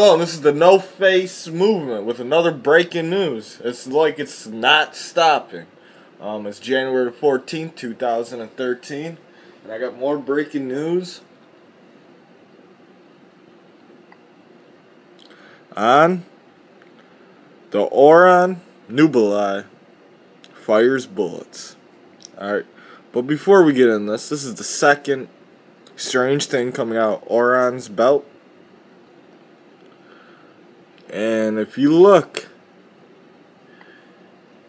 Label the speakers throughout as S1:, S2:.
S1: Hello, this is the No Face Movement with another breaking news. It's like it's not stopping. Um, it's January 14th, 2013, and I got more breaking news on the Orion Nebulae fires bullets. Alright, but before we get in this, this is the second strange thing coming out Orion's belt and if you look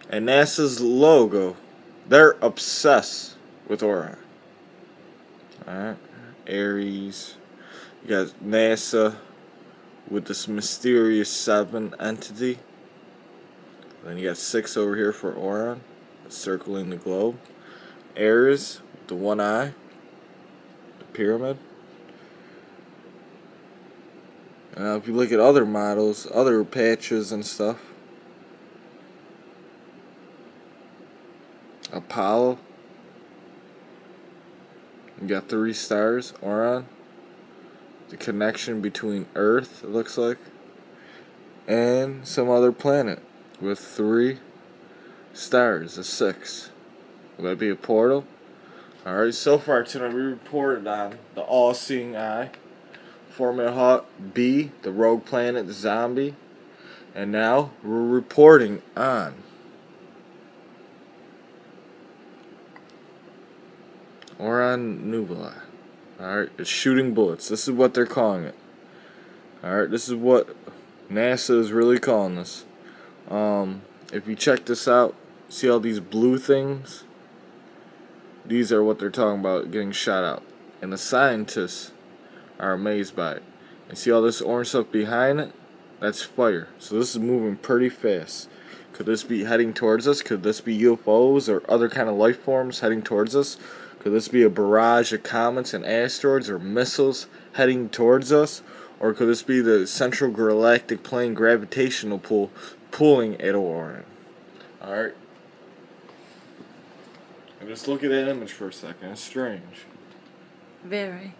S1: at NASA's logo, they're obsessed with Orion. Alright? Aries. You got NASA with this mysterious seven entity. Then you got six over here for Orion, circling the globe. Aries, the one eye, the pyramid. Now, if you look at other models, other patches and stuff, Apollo, you got three stars, Orion, the connection between Earth, it looks like, and some other planet with three stars, a six. Would that be a portal? Alright, so far tonight we reported on the all-seeing eye. Fomalhaut B, the Rogue Planet The Zombie. And now we're reporting on Orion Nebulae. Alright, it's shooting bullets. This is what they're calling it. Alright, this is what NASA is really calling this. Um, if you check this out, see all these blue things? These are what they're talking about getting shot out. And the scientists are amazed by it. And see all this orange stuff behind it? That's fire. So this is moving pretty fast. Could this be heading towards us? Could this be UFOs or other kind of life forms heading towards us? Could this be a barrage of comets and asteroids or missiles heading towards us? Or could this be the central galactic plane gravitational pull pulling at Orion? Alright. Just look at that image for a second. It's strange.
S2: Very.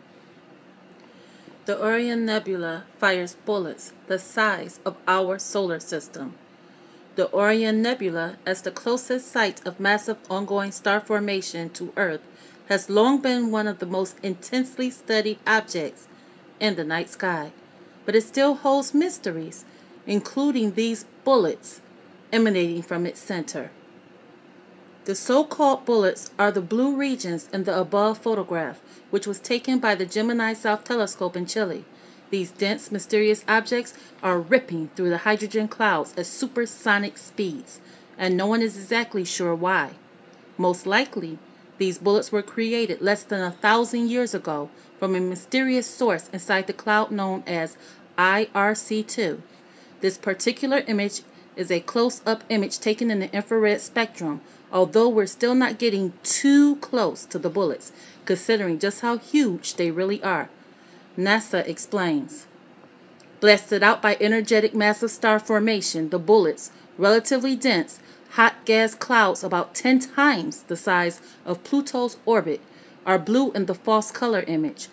S2: The Orion Nebula fires bullets the size of our solar system. The Orion Nebula, as the closest site of massive ongoing star formation to Earth, has long been one of the most intensely studied objects in the night sky, but it still holds mysteries, including these bullets emanating from its center. The so-called bullets are the blue regions in the above photograph, which was taken by the Gemini South Telescope in Chile. These dense, mysterious objects are ripping through the hydrogen clouds at supersonic speeds, and no one is exactly sure why. Most likely, these bullets were created less than a thousand years ago from a mysterious source inside the cloud known as IRC2. This particular image is a close-up image taken in the infrared spectrum although we're still not getting too close to the bullets, considering just how huge they really are. NASA explains. Blasted out by energetic massive star formation, the bullets, relatively dense, hot gas clouds about 10 times the size of Pluto's orbit, are blue in the false color image.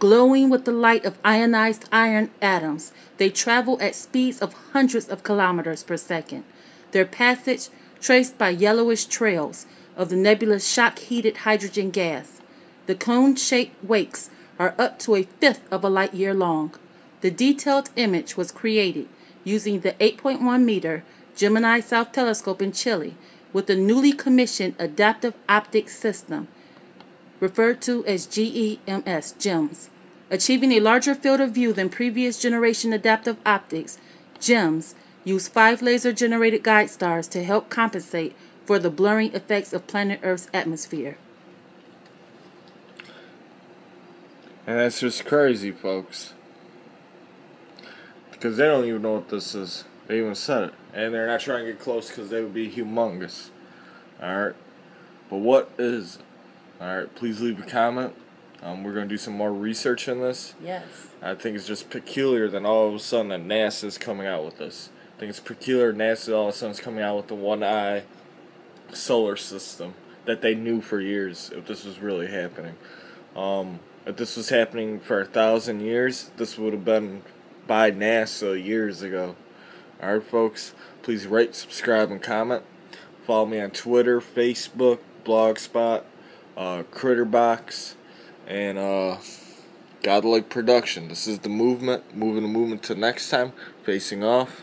S2: Glowing with the light of ionized iron atoms, they travel at speeds of hundreds of kilometers per second. Their passage traced by yellowish trails of the nebula's shock-heated hydrogen gas. The cone-shaped wakes are up to a fifth of a light year long. The detailed image was created using the 8.1 meter Gemini South Telescope in Chile with the newly commissioned Adaptive Optics System, referred to as GEMS, GEMS. Achieving a larger field of view than previous generation adaptive optics, GEMS Use five laser generated guide stars to help compensate for the blurring effects of planet Earth's atmosphere.
S1: And that's just crazy, folks. Because they don't even know what this is. They even said it. And they're not trying to get close because they would be humongous. Alright? But what is Alright, please leave a comment. Um, we're going to do some more research in this.
S2: Yes.
S1: I think it's just peculiar that all of a sudden that NASA is coming out with this. I think it's peculiar NASA all of a sudden is coming out with the one eye solar system that they knew for years if this was really happening. Um, if this was happening for a thousand years, this would have been by NASA years ago. Alright, folks, please rate, subscribe, and comment. Follow me on Twitter, Facebook, Blogspot, uh, Critterbox, and uh, Godlike Production. This is the movement, moving the movement to next time, facing off.